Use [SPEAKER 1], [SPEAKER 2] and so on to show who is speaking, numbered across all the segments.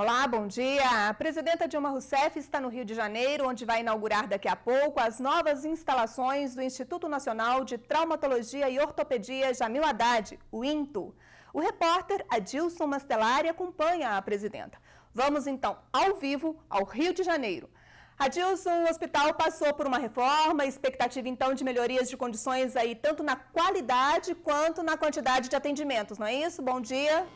[SPEAKER 1] Olá, bom dia. A presidenta Dilma Rousseff está no Rio de Janeiro, onde vai inaugurar daqui a pouco as novas instalações do Instituto Nacional de Traumatologia e Ortopedia Jamil Haddad, o INTO. O repórter Adilson Mastelari acompanha a presidenta. Vamos então ao vivo ao Rio de Janeiro. Adilson, o hospital passou por uma reforma, expectativa então de melhorias de condições aí, tanto na qualidade quanto na quantidade de atendimentos, não é isso? Bom dia.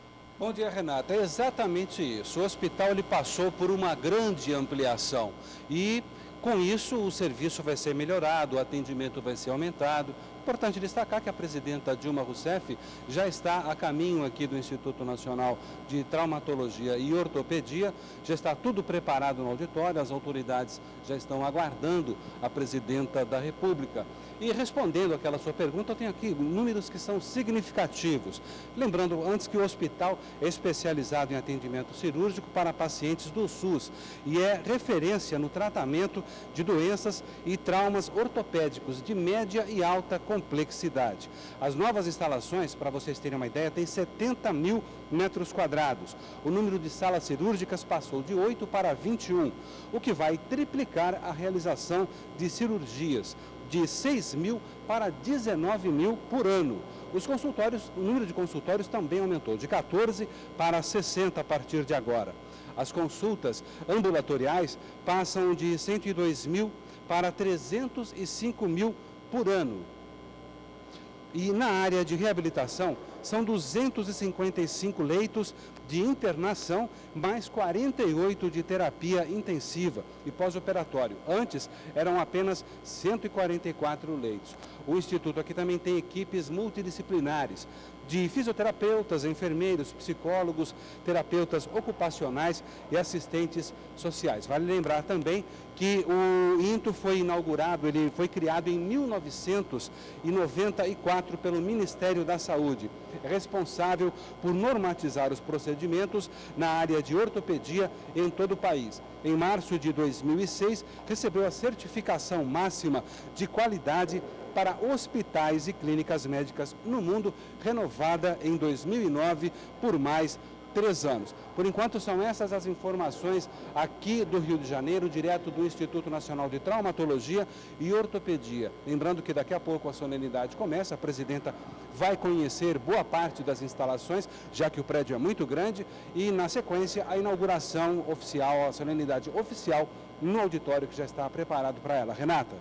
[SPEAKER 2] Bom dia, Renata. É exatamente isso. O hospital ele passou por uma grande ampliação e, com isso, o serviço vai ser melhorado, o atendimento vai ser aumentado, Importante destacar que a presidenta Dilma Rousseff já está a caminho aqui do Instituto Nacional de Traumatologia e Ortopedia, já está tudo preparado no auditório, as autoridades já estão aguardando a presidenta da República. E respondendo aquela sua pergunta, eu tenho aqui números que são significativos. Lembrando, antes que o hospital é especializado em atendimento cirúrgico para pacientes do SUS e é referência no tratamento de doenças e traumas ortopédicos de média e alta complexidade. As novas instalações, para vocês terem uma ideia, têm 70 mil metros quadrados. O número de salas cirúrgicas passou de 8 para 21, o que vai triplicar a realização de cirurgias de 6 mil para 19 mil por ano. Os consultórios, o número de consultórios também aumentou, de 14 para 60 a partir de agora. As consultas ambulatoriais passam de 102 mil para 305 mil por ano. E na área de reabilitação, são 255 leitos de internação, mais 48 de terapia intensiva e pós-operatório. Antes, eram apenas 144 leitos. O Instituto aqui também tem equipes multidisciplinares de fisioterapeutas, enfermeiros, psicólogos, terapeutas ocupacionais e assistentes sociais. Vale lembrar também que o INTO foi inaugurado, ele foi criado em 1994 pelo Ministério da Saúde. Responsável por normatizar os procedimentos na área de ortopedia em todo o país. Em março de 2006, recebeu a certificação máxima de qualidade para hospitais e clínicas médicas no mundo, renovada em 2009 por mais três anos. Por enquanto, são essas as informações aqui do Rio de Janeiro, direto do Instituto Nacional de Traumatologia e Ortopedia. Lembrando que daqui a pouco a solenidade começa, a presidenta vai conhecer boa parte das instalações, já que o prédio é muito grande, e na sequência a inauguração oficial, a solenidade oficial no auditório que já está preparado para ela. Renata.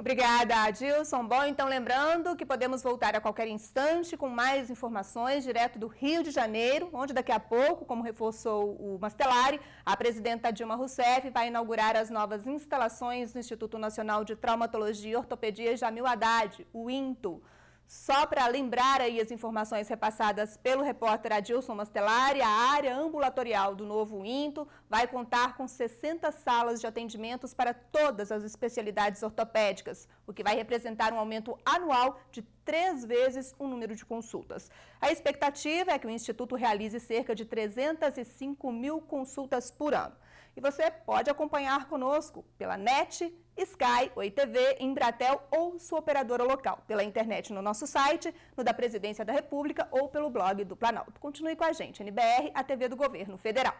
[SPEAKER 1] Obrigada, Adilson. Bom, então lembrando que podemos voltar a qualquer instante com mais informações direto do Rio de Janeiro, onde daqui a pouco, como reforçou o Mastelari, a presidenta Dilma Rousseff vai inaugurar as novas instalações do Instituto Nacional de Traumatologia e Ortopedia Jamil Haddad, o INTO. Só para lembrar aí as informações repassadas pelo repórter Adilson Mastelari, a área ambulatorial do novo INTO vai contar com 60 salas de atendimentos para todas as especialidades ortopédicas, o que vai representar um aumento anual de três vezes o número de consultas. A expectativa é que o Instituto realize cerca de 305 mil consultas por ano. E você pode acompanhar conosco pela NET, Sky, Oi TV, Embratel ou sua operadora local, pela internet no nosso site, no da Presidência da República ou pelo blog do Planalto. Continue com a gente, NBR, a TV do Governo Federal.